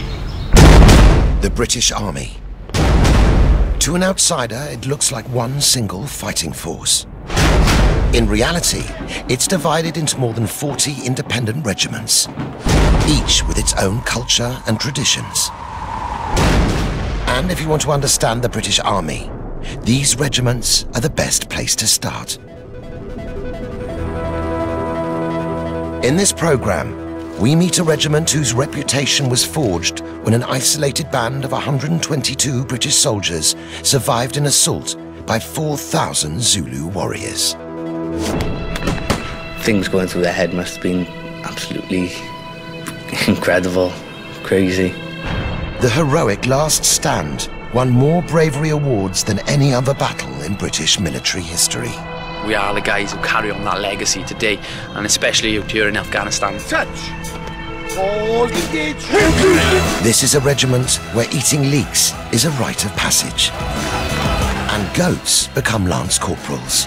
The British Army. To an outsider, it looks like one single fighting force. In reality, it's divided into more than 40 independent regiments, each with its own culture and traditions. And if you want to understand the British Army, these regiments are the best place to start. In this program, we meet a regiment whose reputation was forged when an isolated band of 122 British soldiers survived an assault by 4,000 Zulu warriors. Things going through their head must have been absolutely incredible, crazy. The heroic Last Stand won more bravery awards than any other battle in British military history. We are the guys who carry on that legacy today, and especially out here in Afghanistan. Touch! All engage! This is a regiment where eating leeks is a rite of passage. And goats become lance corporals.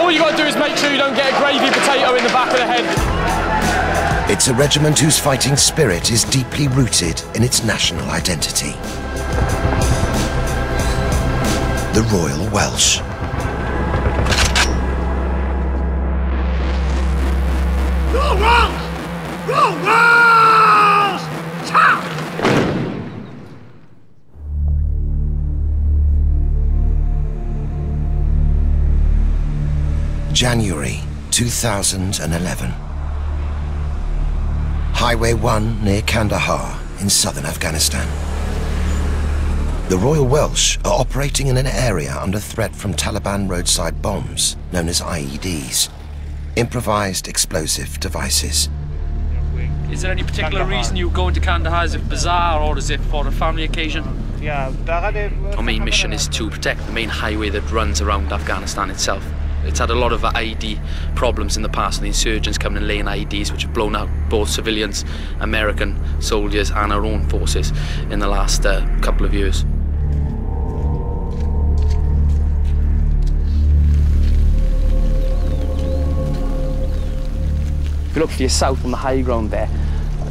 All you got to do is make sure you don't get a gravy potato in the back of the head. It's a regiment whose fighting spirit is deeply rooted in its national identity. The Royal Welsh. Go Welsh! Go Welsh! January 2011. Highway 1 near Kandahar in southern Afghanistan. The Royal Welsh are operating in an area under threat from Taliban roadside bombs, known as IEDs, improvised explosive devices. Is there any particular reason you go into Kandahar? Is it bazaar or is it for a family occasion? Our main mission is to protect the main highway that runs around Afghanistan itself. It's had a lot of IED problems in the past, and the insurgents coming and laying IEDs which have blown out both civilians, American soldiers, and our own forces in the last uh, couple of years. You look for your south on the high ground there,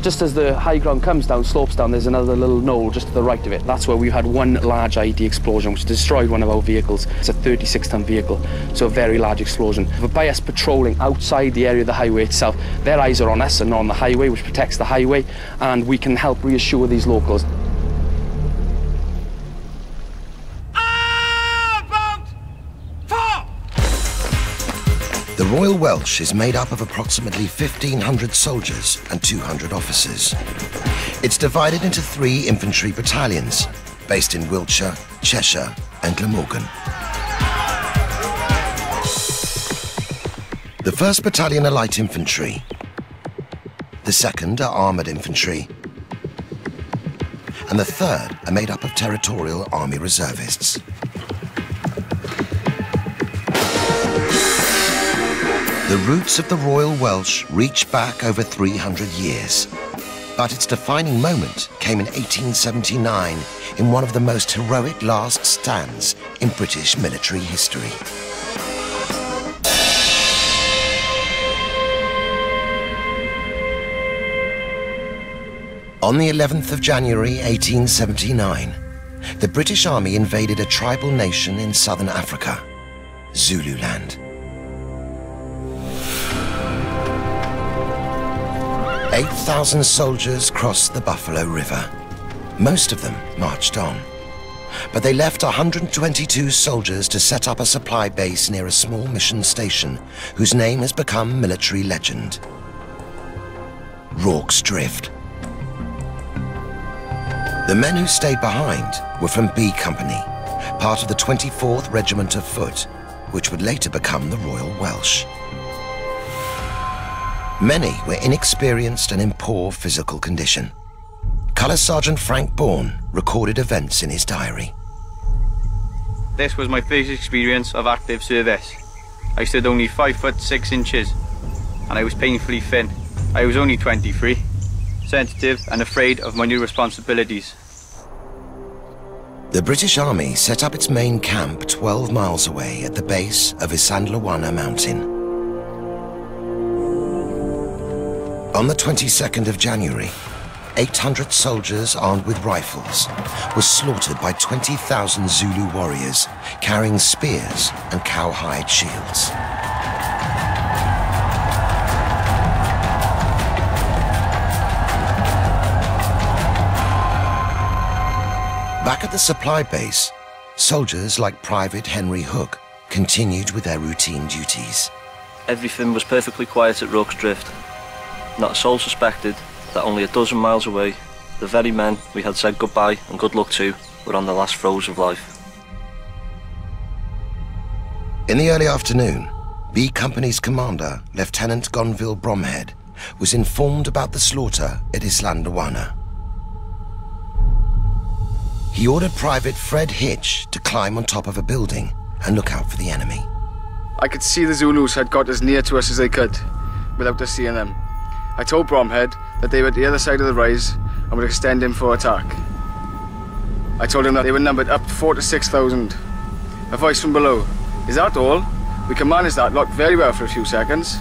just as the high ground comes down, slopes down, there's another little knoll just to the right of it. That's where we had one large IED explosion, which destroyed one of our vehicles. It's a 36-ton vehicle, so a very large explosion. But by us patrolling outside the area of the highway itself, their eyes are on us and on the highway, which protects the highway, and we can help reassure these locals. Royal Welsh is made up of approximately 1,500 soldiers and 200 officers. It's divided into three infantry battalions, based in Wiltshire, Cheshire and Glamorgan. The 1st Battalion are light infantry. The 2nd are armoured infantry. And the 3rd are made up of Territorial Army reservists. The roots of the Royal Welsh reach back over 300 years. But its defining moment came in 1879 in one of the most heroic last stands in British military history. On the 11th of January 1879, the British Army invaded a tribal nation in southern Africa, Zululand. 8,000 soldiers crossed the Buffalo River. Most of them marched on. But they left 122 soldiers to set up a supply base near a small mission station whose name has become military legend. Rorke's Drift. The men who stayed behind were from B Company, part of the 24th Regiment of Foot, which would later become the Royal Welsh. Many were inexperienced and in poor physical condition. Colour Sergeant Frank Bourne recorded events in his diary. This was my first experience of active service. I stood only 5 foot 6 inches and I was painfully thin. I was only 23, sensitive and afraid of my new responsibilities. The British Army set up its main camp 12 miles away at the base of Isandlwana Mountain. On the 22nd of January, 800 soldiers armed with rifles were slaughtered by 20,000 Zulu warriors carrying spears and cowhide shields. Back at the supply base, soldiers like Private Henry Hook continued with their routine duties. Everything was perfectly quiet at Rorke's Drift. Not a soul suspected that only a dozen miles away, the very men we had said goodbye and good luck to were on the last throes of life. In the early afternoon, B Company's commander, Lieutenant Gonville Bromhead, was informed about the slaughter at Isandlwana. He ordered Private Fred Hitch to climb on top of a building and look out for the enemy. I could see the Zulus had got as near to us as they could, without us seeing them. I told Bromhead that they were at the other side of the rise and would extend in for attack. I told him that they were numbered up to four to six thousand. A voice from below. Is that all? We can manage that lot very well for a few seconds.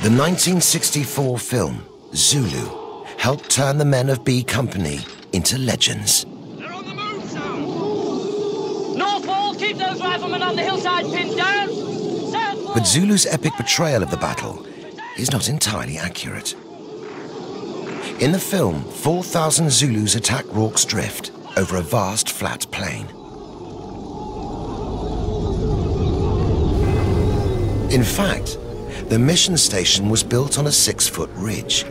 The 1964 film, Zulu, helped turn the men of B Company into legends. They're on the move! North keep those riflemen on the hillside pinned down! South But Zulu's epic portrayal of the battle is not entirely accurate. In the film, 4,000 Zulus attack Rorke's Drift over a vast flat plain. In fact, the mission station was built on a six-foot ridge.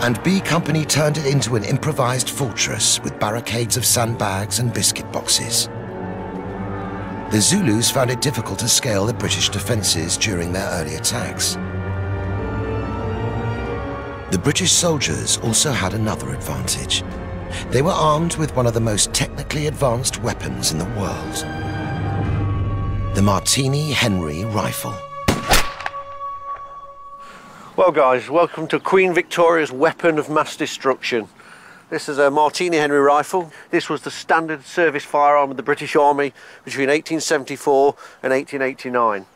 And B Company turned it into an improvised fortress with barricades of sandbags and biscuit boxes. The Zulus found it difficult to scale the British defences during their early attacks. The British soldiers also had another advantage. They were armed with one of the most technically advanced weapons in the world. The Martini Henry rifle. Well guys, welcome to Queen Victoria's weapon of mass destruction. This is a Martini Henry rifle. This was the standard service firearm of the British Army between 1874 and 1889.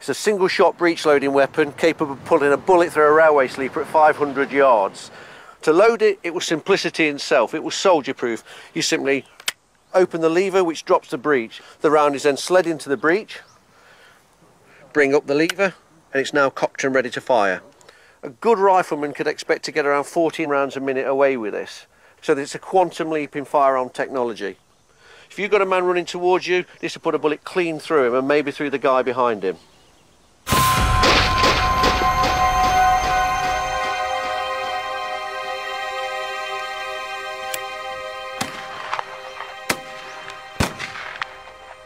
It's a single shot breech loading weapon capable of pulling a bullet through a railway sleeper at 500 yards. To load it, it was simplicity itself. It was soldier proof. You simply open the lever which drops the breech. The round is then slid into the breech, bring up the lever, and it's now cocked and ready to fire. A good rifleman could expect to get around 14 rounds a minute away with this. So it's a quantum leap in firearm technology. If you've got a man running towards you, this will put a bullet clean through him and maybe through the guy behind him.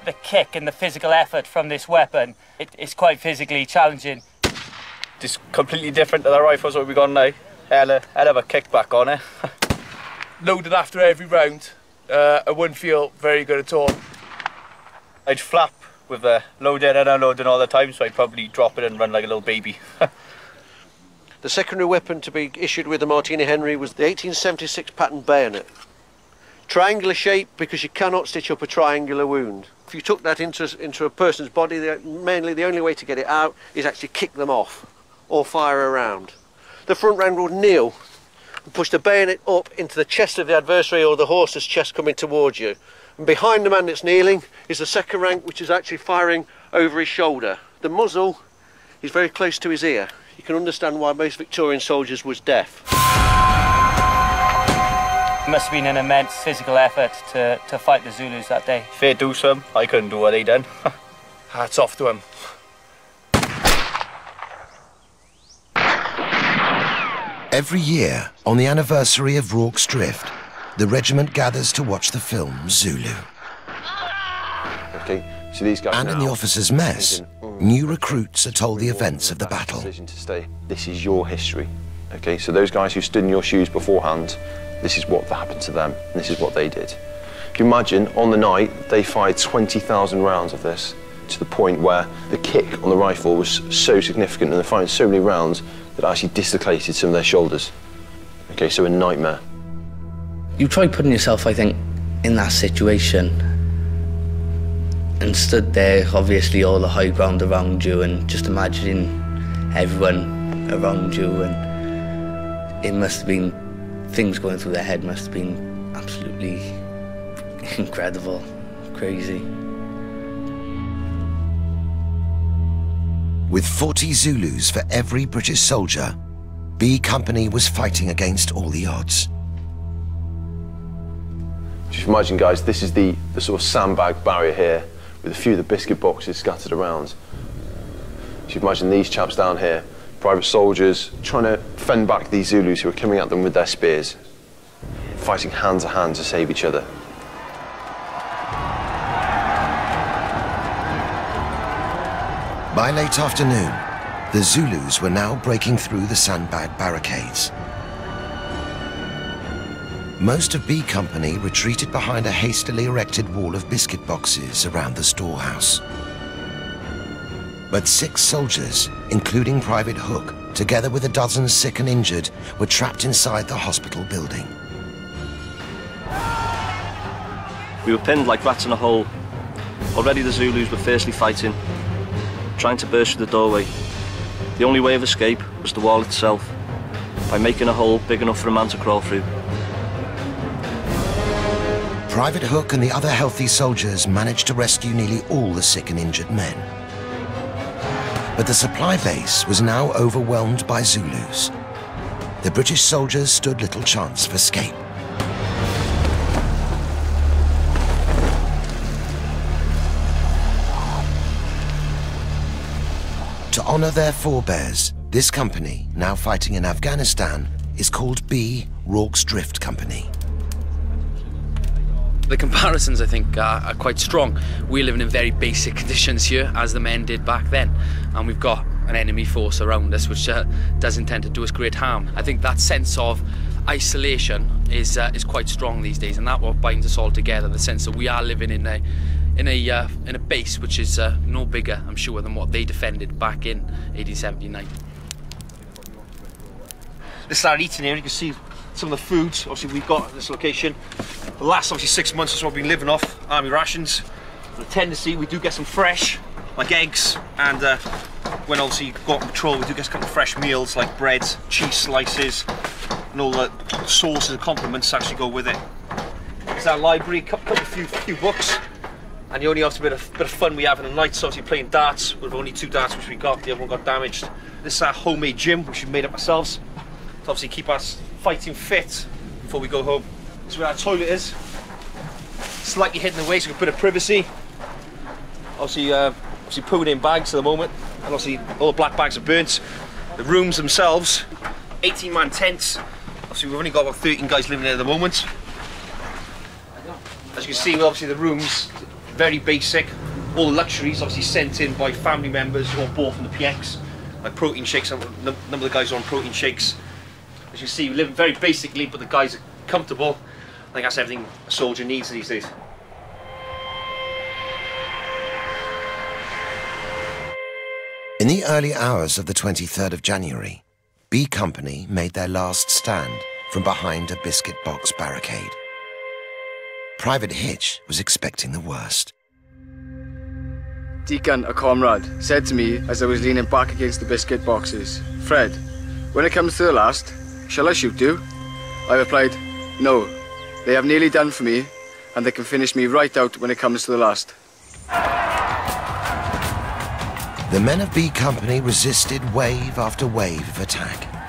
The kick and the physical effort from this weapon, it, it's quite physically challenging. Just completely different to the rifles what we got now. Hell, of- hell of a kickback on it. Loaded after every round. Uh, I wouldn't feel very good at all. I'd flap with the loading and unloading all the time, so I'd probably drop it and run like a little baby. The secondary weapon to be issued with the Martini Henry was the 1876 pattern bayonet. Triangular shape because you cannot stitch up a triangular wound. If you took that into, into a person's body, mainly the only way to get it out is actually kick them off or fire around. The front rank would kneel and push the bayonet up into the chest of the adversary or the horse's chest coming towards you. And behind the man that's kneeling is the second rank, which is actually firing over his shoulder. The muzzle is very close to his ear. You can understand why most Victorian soldiers was deaf. It must have been an immense physical effort to, to fight the Zulus that day. if they do some, I couldn't do what they done. Hats off to him. Every year, on the anniversary of Rorke's Drift, the regiment gathers to watch the film Zulu. Okay, so these guys And in the officers' mess, thinking, "Mm, new recruits are told the events of the battle. Decision to stay. This is your history. Okay, so those guys who stood in your shoes beforehand, this is what happened to them. And this is what they did. If you imagine, on the night they fired 20,000 rounds of this to the point where the kick on the rifle was so significant and they fired so many rounds that actually dislocated some of their shoulders. Okay, so a nightmare. You try putting yourself, I think, in that situation and stood there, obviously all the high ground around you and just imagining everyone around you and it must have been, things going through their head must have been absolutely incredible, crazy. With 40 Zulus for every British soldier, B Company was fighting against all the odds. Just imagine, guys, this is the, the sort of sandbag barrier here with a few of the biscuit boxes scattered around. So you imagine these chaps down here, private soldiers, trying to fend back these Zulus who are coming at them with their spears, fighting hand to hand to save each other. By late afternoon, the Zulus were now breaking through the sandbag barricades. Most of B Company retreated behind a hastily erected wall of biscuit boxes around the storehouse. But six soldiers, including Private Hook, together with a dozen sick and injured, were trapped inside the hospital building. We were pinned like rats in a hole. Already the Zulus were fiercely fighting, trying to burst through the doorway. The only way of escape was the wall itself, by making a hole big enough for a man to crawl through. Private Hook and the other healthy soldiers managed to rescue nearly all the sick and injured men. But the supply base was now overwhelmed by Zulus. The British soldiers stood little chance of escape. To honor their forebears, this company, now fighting in Afghanistan, is called B. Rorke's Drift Company. The comparisons, I think, are, are quite strong. We're living in very basic conditions here, as the men did back then, and we've got an enemy force around us which uh, does intend to do us great harm. I think that sense of isolation is uh, is quite strong these days, and that what binds us all together. The sense that we are living in a in a uh, in a base which is uh, no bigger, I'm sure, than what they defended back in 1879. This is our eating here. You can see some of the foods obviously we've got at this location. The last obviously six months or so I've been living off army rations. The tendency we do get some fresh, like eggs, and uh, when obviously you go on patrol we do get a couple of fresh meals like bread, cheese slices, and all the sauces and complements actually go with it. It's our library, couple, couple few few books. And the only obviously bit of, bit of fun we have in the night, nights, obviously playing darts. We've only two darts which we got, the other one got damaged. This is our homemade gym, which we've made up ourselves. To obviously keep us fighting fit before we go home. This is where our toilet is. Slightly hidden away, so we a bit of privacy. Obviously, uh, obviously pooing in bags at the moment, and obviously all the black bags are burnt. The rooms themselves, 18 man tents. Obviously, we've only got about 13 guys living there at the moment. As you can see, obviously the rooms, very basic. All the luxuries obviously sent in by family members or bought from the PX. Like protein shakes, a number of the guys are on protein shakes. As you see, we live very basically, but the guys are comfortable. I think that's everything a soldier needs these days. In the early hours of the 23rd of January, B Company made their last stand from behind a biscuit box barricade. Private Hitch was expecting the worst. Deacon, a comrade, said to me as I was leaning back against the biscuit boxes, Fred, when it comes to the last, shall I shoot you? I replied, no, they have nearly done for me, and they can finish me right out when it comes to the last. The men of B Company resisted wave after wave of attack.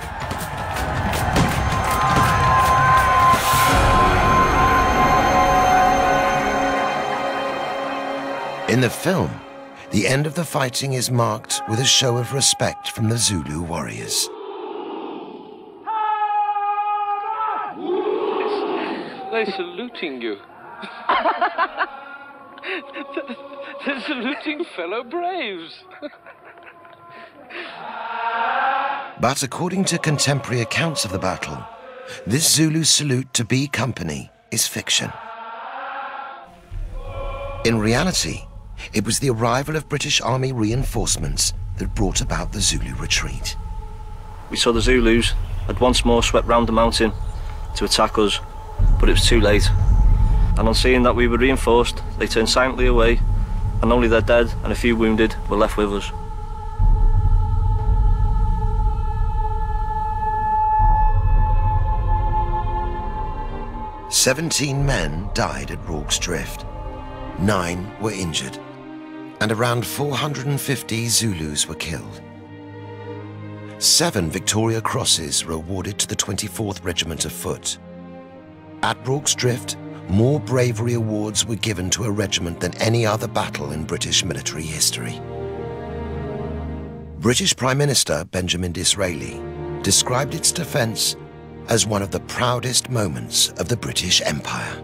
In the film, the end of the fighting is marked with a show of respect from the Zulu warriors. They're saluting you. They're saluting fellow braves. But according to contemporary accounts of the battle, this Zulu salute to B Company is fiction. In reality, it was the arrival of British Army reinforcements that brought about the Zulu retreat. We saw the Zulus had once more swept round the mountain to attack us but it was too late. And on seeing that we were reinforced, they turned silently away, and only their dead and a few wounded were left with us. Seventeen men died at Rorke's Drift. Nine were injured, and around 450 Zulus were killed. Seven Victoria Crosses were awarded to the 24th Regiment of Foot. At Rorke's Drift, more bravery awards were given to a regiment than any other battle in British military history. British Prime Minister Benjamin Disraeli described its defence as one of the proudest moments of the British Empire.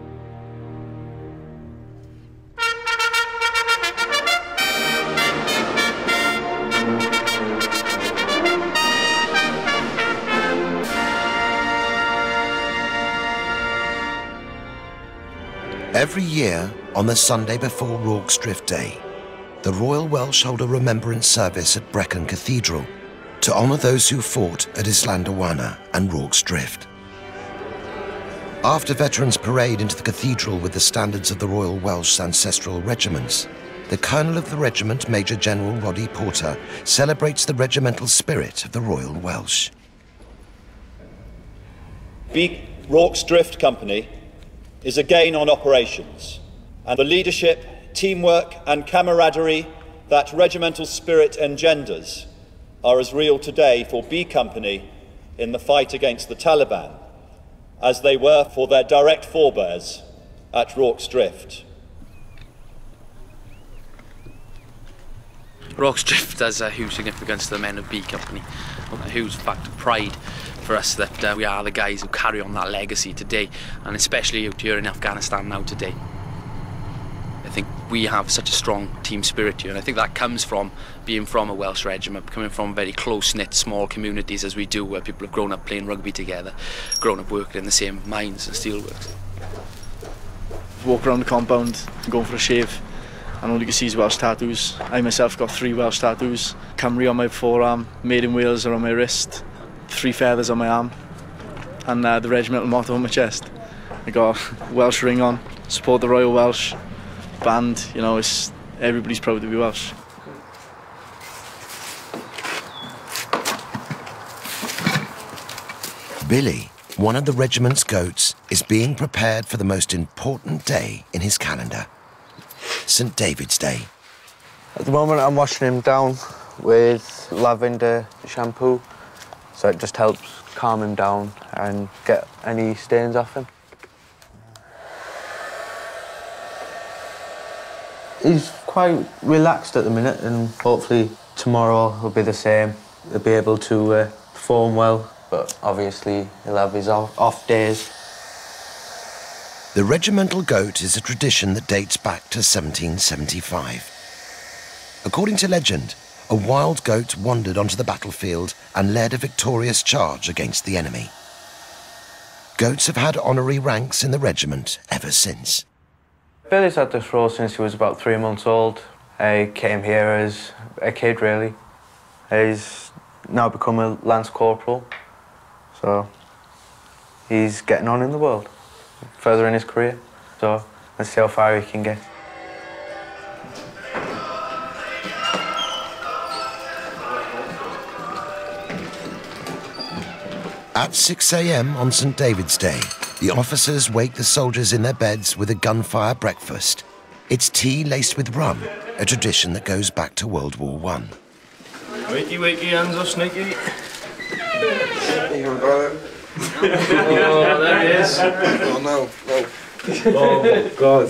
Every year, on the Sunday before Rorke's Drift Day, the Royal Welsh hold a remembrance service at Brecon Cathedral to honour those who fought at Isandlwana and Rorke's Drift. After veterans parade into the cathedral with the standards of the Royal Welsh ancestral regiments, the colonel of the regiment, Major General Roddy Porter, celebrates the regimental spirit of the Royal Welsh. Rorke's Drift Company is again on operations, and the leadership, teamwork, and camaraderie that regimental spirit engenders are as real today for B Company in the fight against the Taliban as they were for their direct forebears at Rorke's Drift. Rorke's Drift has a huge significance to the men of B Company, a huge fact of pride for us that uh, we are the guys who carry on that legacy today, and especially out here in Afghanistan now today. I think we have such a strong team spirit here, and I think that comes from being from a Welsh regiment, coming from very close-knit, small communities as we do, where people have grown up playing rugby together, grown up working in the same mines and steelworks. Walk around the compound, going for a shave, and all you can see is Welsh tattoos. I myself got three Welsh tattoos. Cymru on my forearm, Made in Wales are on my wrist, three feathers on my arm, and uh, the regimental motto on my chest. I got a Welsh ring on, support the Royal Welsh band, you know, it's, everybody's proud to be Welsh. Billy, one of the regiment's goats, is being prepared for the most important day in his calendar St. David's Day. At the moment, I'm washing him down with lavender shampoo, so it just helps calm him down and get any stains off him. He's quite relaxed at the minute, and hopefully tomorrow will be the same. He'll be able to uh, perform well, but obviously he'll have his off, off days. The regimental goat is a tradition that dates back to 1775. According to legend, a wild goat wandered onto the battlefield and led a victorious charge against the enemy. Goats have had honorary ranks in the regiment ever since. Billy's had this role since he was about three months old. He came here as a kid, really. He's now become a lance corporal, so he's getting on in the world, further in his career. So let's see how far he can get. At 6 a.m. on St. David's Day, the officers wake the soldiers in their beds with a gunfire breakfast. It's tea laced with rum, a tradition that goes back to World War One. Wakey, wakey, hands off, Sneaky. oh, there he is. Oh, no, no. Oh, God.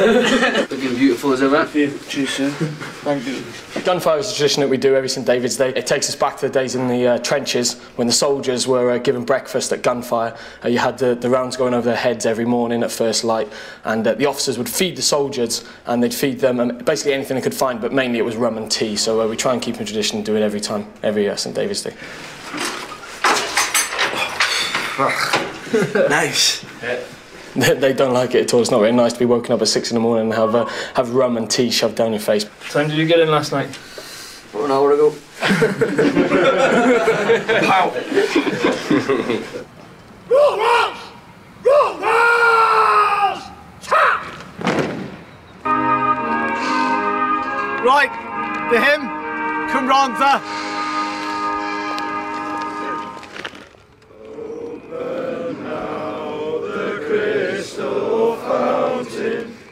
Looking beautiful as ever. Cheers, sir. Thank you. Gunfire is a tradition that we do every St David's Day. It takes us back to the days in the uh, trenches when the soldiers were uh, given breakfast at gunfire. Uh, you had the, the rounds going over their heads every morning at first light, and uh, the officers would feed the soldiers, and they'd feed them um, basically anything they could find, but mainly it was rum and tea. So uh, we try and keep in tradition and do it every time, every uh, St David's Day. nice. Yeah. they don't like it at all. It's not very nice to be woken up at six in the morning and have uh, have rum and tea shoved down your face. What Time did you get in last night? About an hour ago. Pow! Right, the hymn, come round there.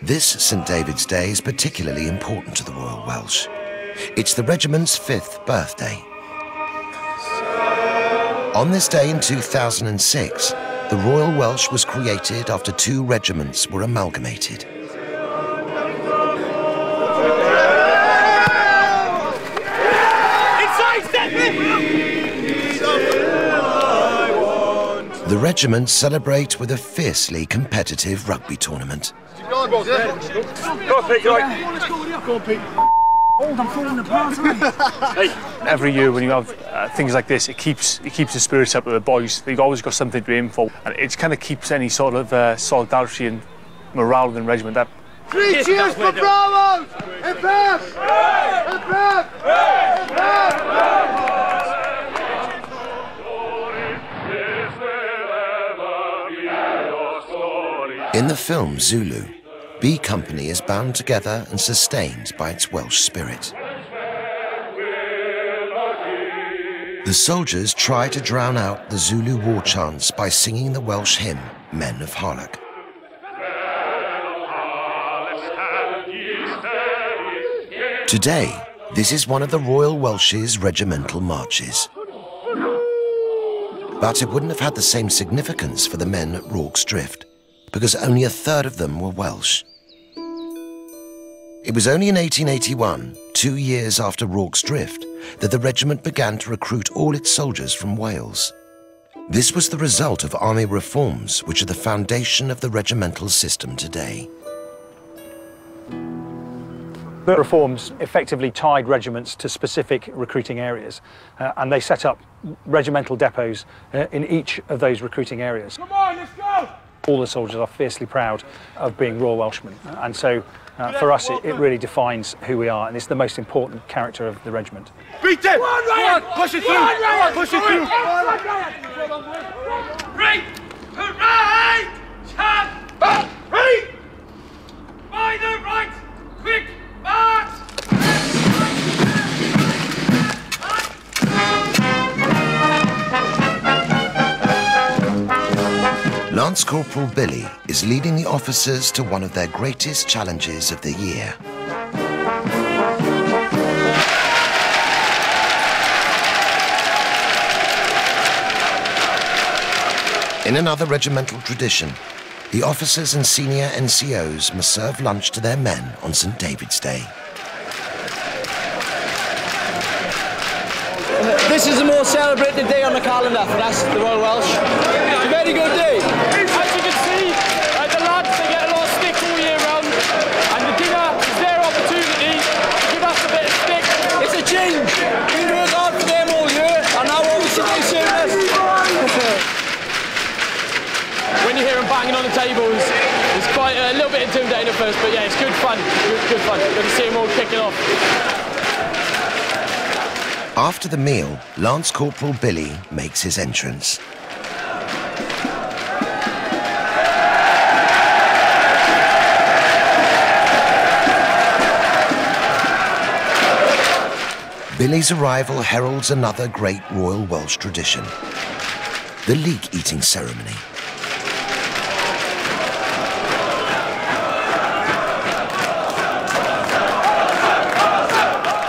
This St David's Day is particularly important to the Royal Welsh. It's the regiment's fifth birthday. On this day in 2006, the Royal Welsh was created after two regiments were amalgamated. The regiments celebrate with a fiercely competitive rugby tournament. Go on, Pete, go on. Pete. I'm falling apart, Every year when you have uh, things like this, it keeps it keeps the spirits up of the boys. They've always got something to aim for, and it kind of keeps any sort of uh, solidarity and morale within the regiment up. Three cheers for Bravos! And Bev! And Bev! In the film Zulu, B Company is bound together and sustained by its Welsh spirit. The soldiers try to drown out the Zulu war chants by singing the Welsh hymn, Men of Harlech. Today, this is one of the Royal Welsh's regimental marches. But it wouldn't have had the same significance for the men at Rorke's Drift, because only a third of them were Welsh. It was only in 1881, two years after Rorke's Drift, that the regiment began to recruit all its soldiers from Wales. This was the result of army reforms, which are the foundation of the regimental system today. The reforms effectively tied regiments to specific recruiting areas, uh, and they set up regimental depots uh, in each of those recruiting areas. Come on, let's go! All the soldiers are fiercely proud of being Royal Welshmen, and so uh, for us it, it really defines who we are, and it's the most important character of the regiment. Beat them! Come on, Ryan! Push it through! Come on, push it through! Right! Right! Chap! Back! Right! By the right! Quick! March! Lance Corporal Billy is leading the officers to one of their greatest challenges of the year. In another regimental tradition, the officers and senior NCOs must serve lunch to their men on St. David's Day. Is the most celebrated day on the calendar for us, the Royal Welsh. It's a very good day. As you can see, uh, the lads, they get a lot of stick all year round, and the dinner is their opportunity to give us a bit of stick. It's a change. We work hard for them all year, and now obviously they serve us. When you hear them banging on the tables, it's quite a little bit intimidating at first, but yeah, it's good fun. Good, good fun. Good to see them all kicking off. After the meal, Lance Corporal Billy makes his entrance. Billy's arrival heralds another great Royal Welsh tradition the leek eating ceremony.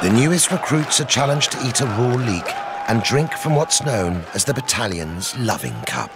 The newest recruits are challenged to eat a raw leek and drink from what's known as the battalion's loving cup.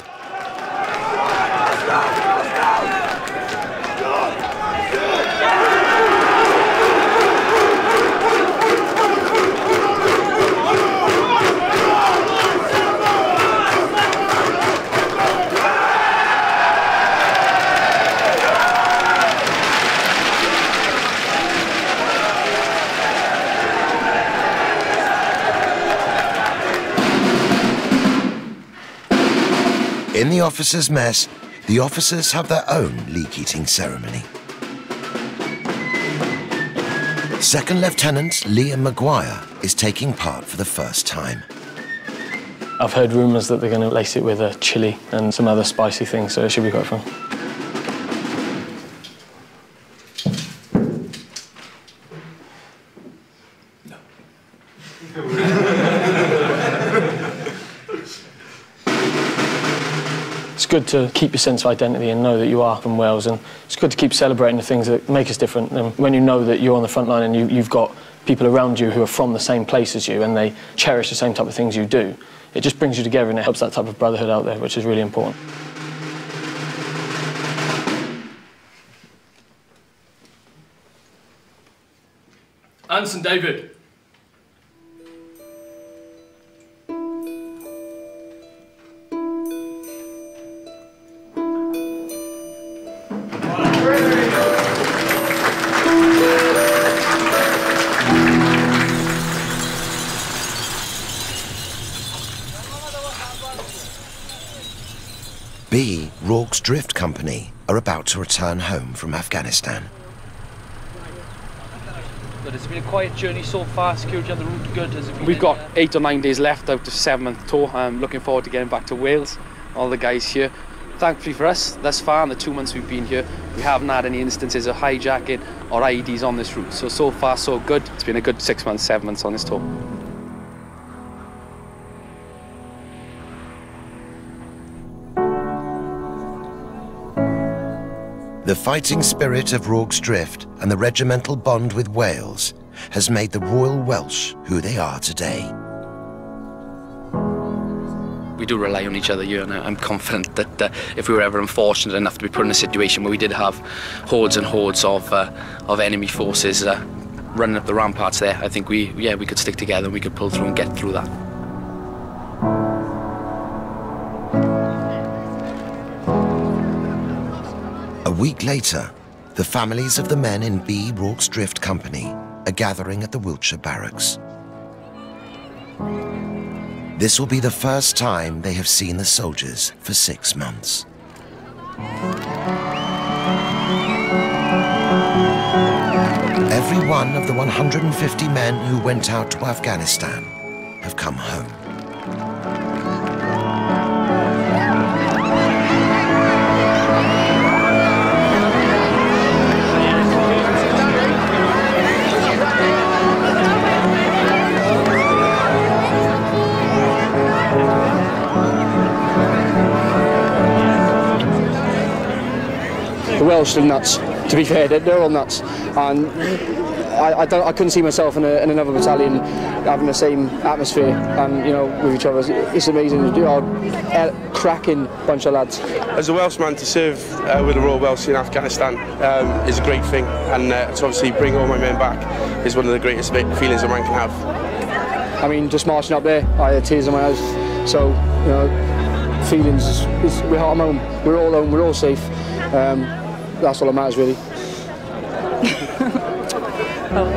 In the officers' mess, the officers have their own leek eating ceremony. Second Lieutenant Liam Maguire is taking part for the first time. I've heard rumours that they're going to lace it with a chili and some other spicy things, so it should be quite fun. To keep your sense of identity and know that you are from Wales, and it's good to keep celebrating the things that make us different. And when you know that you're on the front line and you, you've got people around you who are from the same place as you and they cherish the same type of things you do, it just brings you together and it helps that type of brotherhood out there, which is really important. Anson David. Drift Company are about to return home from Afghanistan. But it's been a quiet journey so far. Security on the route good. Has it been We've got eight or nine days left out of seven month tour. I'm looking forward to getting back to Wales. All the guys here. Thankfully for us, thus far in the two months we've been here, we haven't had any instances of hijacking or IEDs on this route. So so far so good. It's been a good six months, seven months on this tour. The fighting spirit of Rorke's Drift and the regimental bond with Wales has made the Royal Welsh who they are today. we do rely on each other here, and I'm confident that uh, if we were ever unfortunate enough to be put in a situation where we did have hordes and hordes of uh, of enemy forces uh, running up the ramparts there, I think we yeah we could stick together and we could pull through and get through that. Week later, the families of the men in B. Rorke's Drift Company are gathering at the Wiltshire Barracks. This will be the first time they have seen the soldiers for six months. Every one of the 150 men who went out to Afghanistan have come home. Welsh are nuts. To be fair, they're, they're all nuts, and I, I, don't, I couldn't see myself in, a, in another battalion having the same atmosphere and you know with each other. It's, it's amazing. You a cracking bunch of lads. As a Welshman to serve uh, with the Royal Welsh in Afghanistan um, is a great thing, and uh, to obviously bring all my men back is one of the greatest feelings a man can have. I mean, just marching up there, I had tears in my eyes. So you know, feelings. Is, we're home. We're all home. We're all safe. Um, that's all that matters, really. Oh.